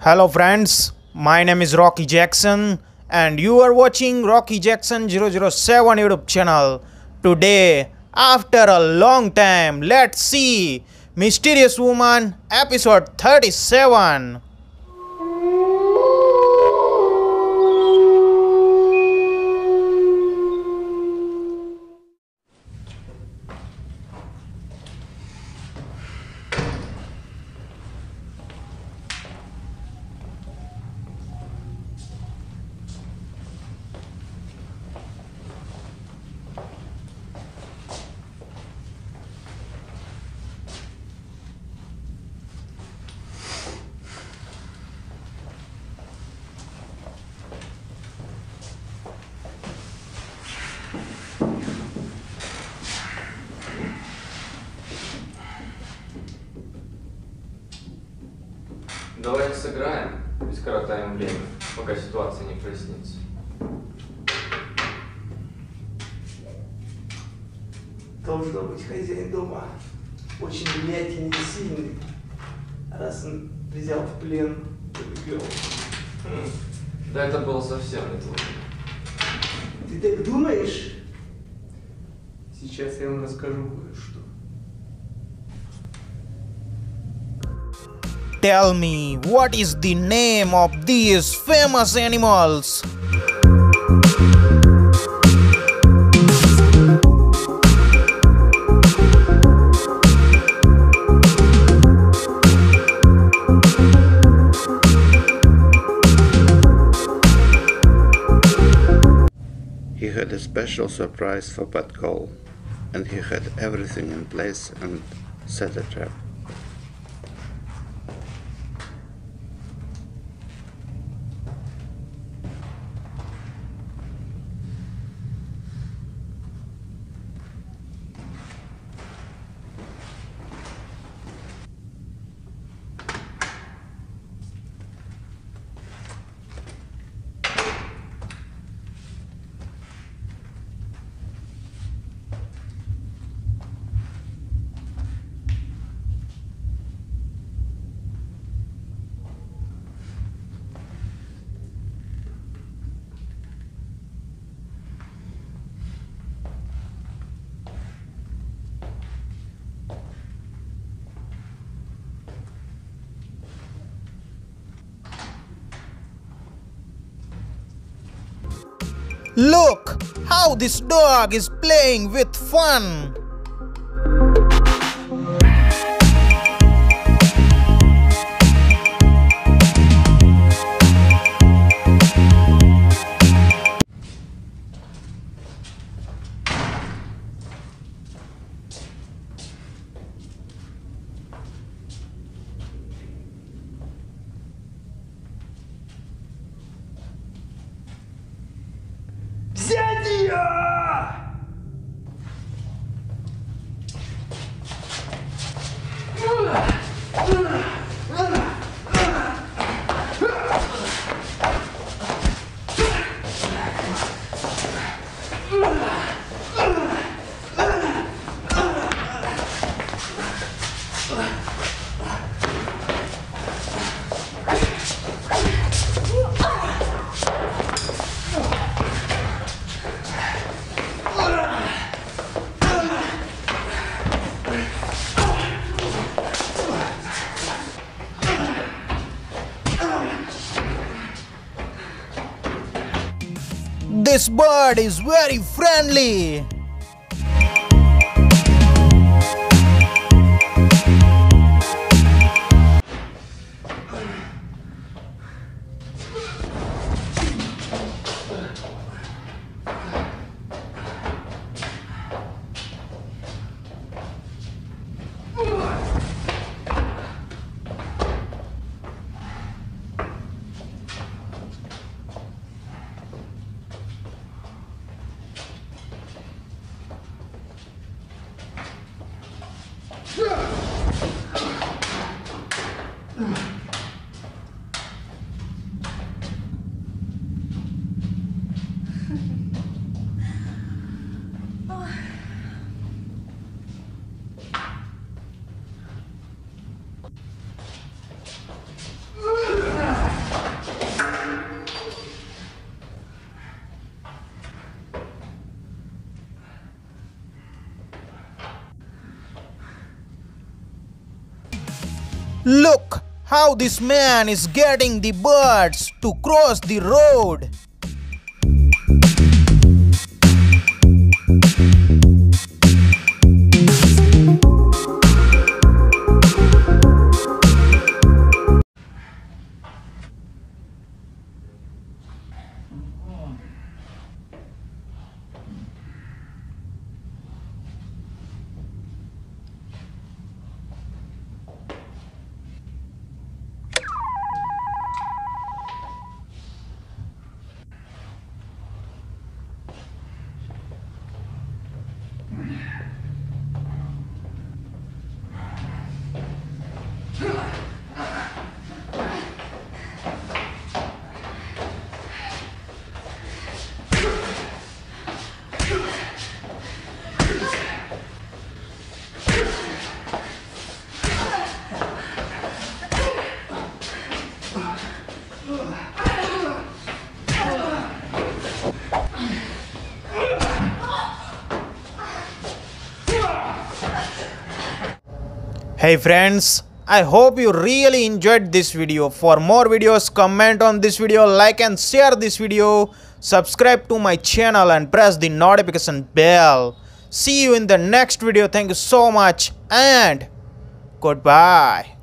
Hello friends, my name is Rocky Jackson and you are watching Rocky Jackson 007 YouTube channel. Today, after a long time, let's see Mysterious Woman episode 37. Давайте сыграем и скоротаем время, пока ситуация не прояснится. Должно быть хозяин дома очень влиятельный и сильный, раз он взял в плен girl. Хм, Да это было совсем не трудно. Ты так думаешь? Сейчас я вам расскажу кое-что. Tell me, what is the name of these famous animals? He had a special surprise for Pat Cole, and he had everything in place and set a trap. Look how this dog is playing with fun. Yeah! This bird is very friendly. Yeah. Look how this man is getting the birds to cross the road. Hey friends, I hope you really enjoyed this video. For more videos, comment on this video, like and share this video, subscribe to my channel and press the notification bell. See you in the next video. Thank you so much and goodbye.